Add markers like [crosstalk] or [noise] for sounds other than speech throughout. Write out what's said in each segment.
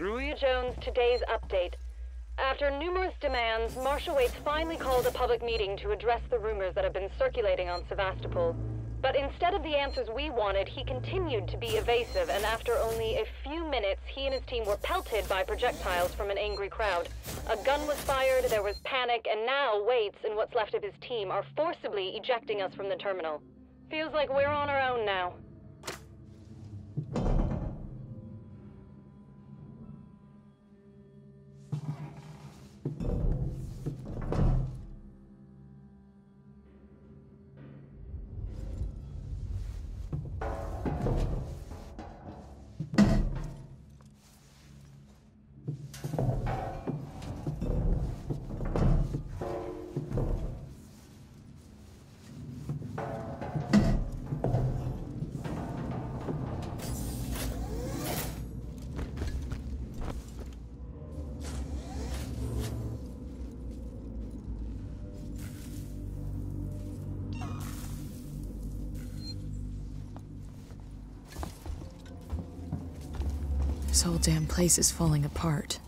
Rui? Jones, today's update. After numerous demands, Marshal Waits finally called a public meeting to address the rumors that have been circulating on Sevastopol. But instead of the answers we wanted, he continued to be evasive, and after only a few minutes, he and his team were pelted by projectiles from an angry crowd. A gun was fired, there was panic, and now Waits and what's left of his team are forcibly ejecting us from the terminal. Feels like we're on our own now. Whole damn place is falling apart.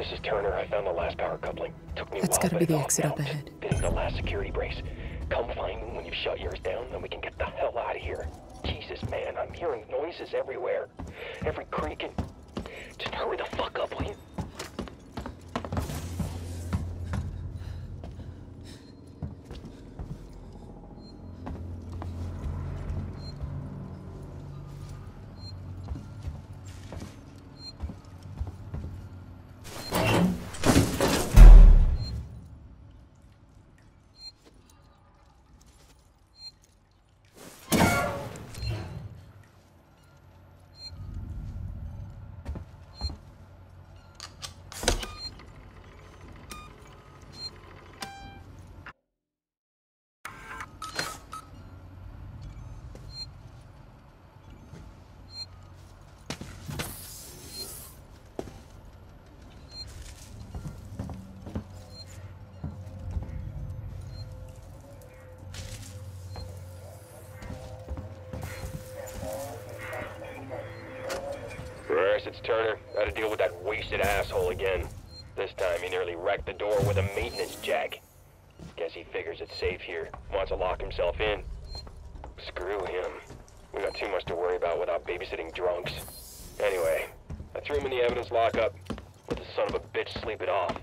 This is Turner. I found the last power coupling. Took me That's a while, It's gotta be the exit up ahead. This is the last security brace. Come find me when you've shut yours down, then we can get the hell out of here. Jesus, man, I'm hearing noises everywhere. Every creak and... Just hurry the fuck up, will you? It's Turner. Got to deal with that wasted asshole again. This time he nearly wrecked the door with a maintenance jack. Guess he figures it's safe here. Wants to lock himself in. Screw him. We got too much to worry about without babysitting drunks. Anyway, I threw him in the evidence lockup. Let the son of a bitch sleep it off.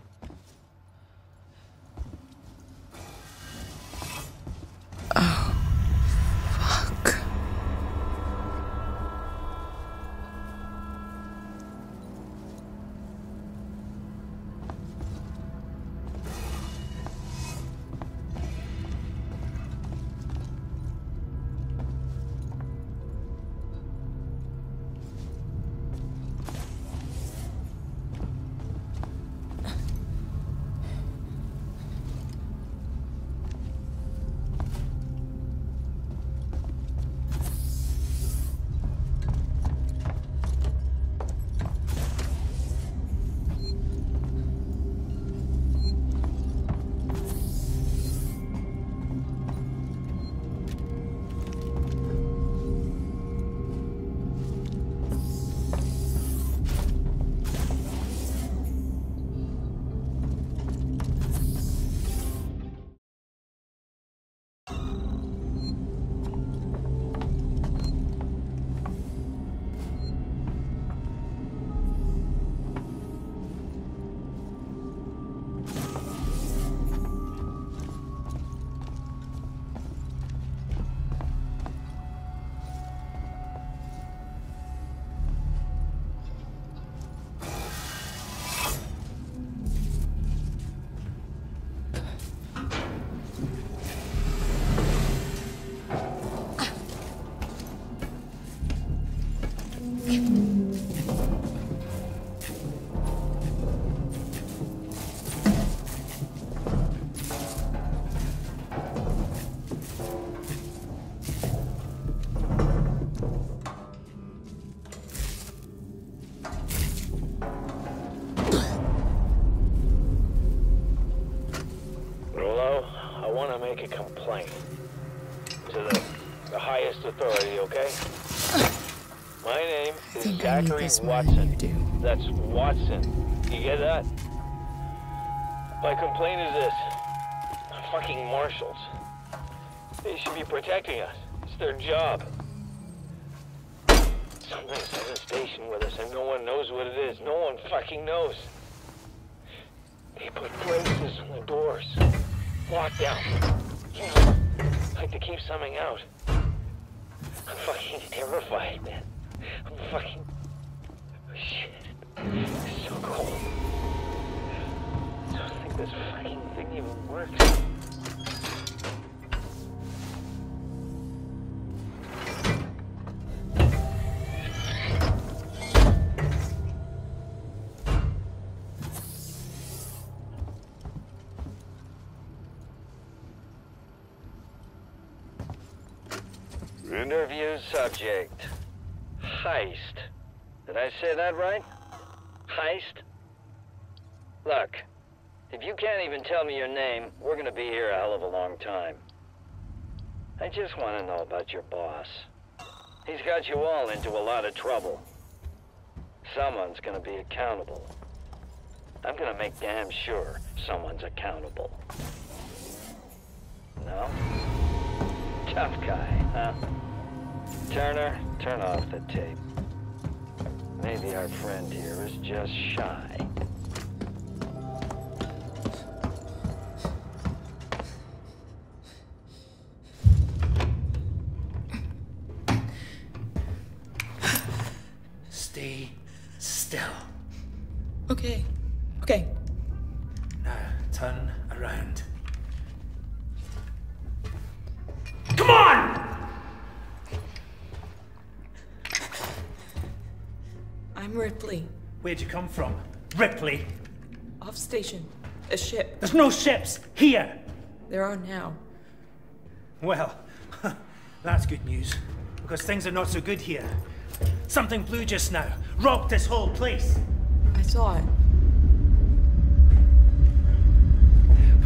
Make a complaint. To the, the highest authority, okay? My name I is think I need Zachary this more than Watson. you do. That's Watson. You get that? My complaint is this. Fucking marshals. They should be protecting us. It's their job. Something's at the station with us and no one knows what it is. No one fucking knows. They put braces on the doors. Lockdown. Like to keep something out. I'm fucking terrified, man. I'm fucking... Oh, shit. It's so cold. I don't think this fucking thing even works. Interview subject. Heist. Did I say that right? Heist? Look, if you can't even tell me your name, we're gonna be here a hell of a long time. I just want to know about your boss. He's got you all into a lot of trouble. Someone's gonna be accountable. I'm gonna make damn sure someone's accountable. No? Tough guy, huh? Turner, turn off the tape. Maybe our friend here is just shy. Stay still. Okay. Okay. Now turn around. I'm Ripley. Where'd you come from? Ripley. Off station. A ship. There's no ships here. There are now. Well, [laughs] that's good news. Because things are not so good here. Something blew just now. Rocked this whole place. I saw it.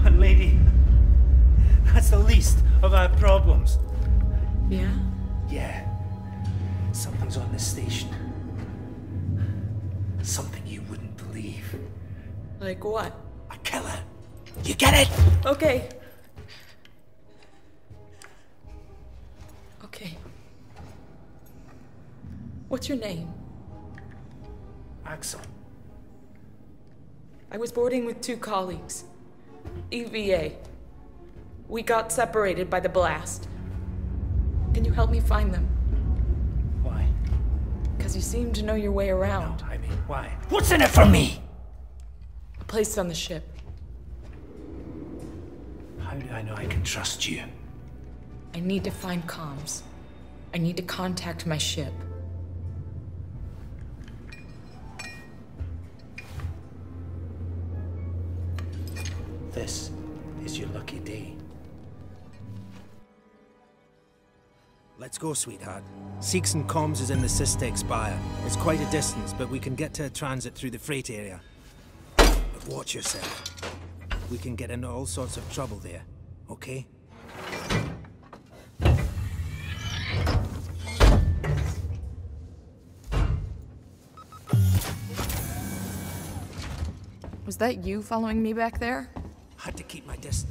But lady, that's the least of our problems. Yeah? Yeah. Something's on this station. Something you wouldn't believe. Like what? A killer. You get it? Okay. Okay. What's your name? Axel. I was boarding with two colleagues. EVA. We got separated by the blast. Can you help me find them? Because you seem to know your way around. I mean, why? What's in it for me? A place on the ship. How do I know I can trust you? I need to find comms. I need to contact my ship. This go, sweetheart. Seeks and Comms is in the SysTech Spire. It's quite a distance, but we can get to a transit through the freight area. But watch yourself. We can get into all sorts of trouble there, okay? Was that you following me back there? Had to keep my distance.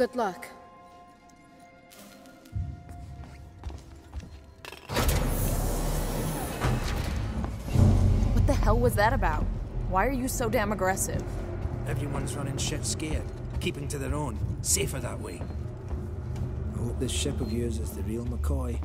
Good luck. What the hell was that about? Why are you so damn aggressive? Everyone's running shit scared, keeping to their own. Safer that way. I hope this ship of yours is the real McCoy.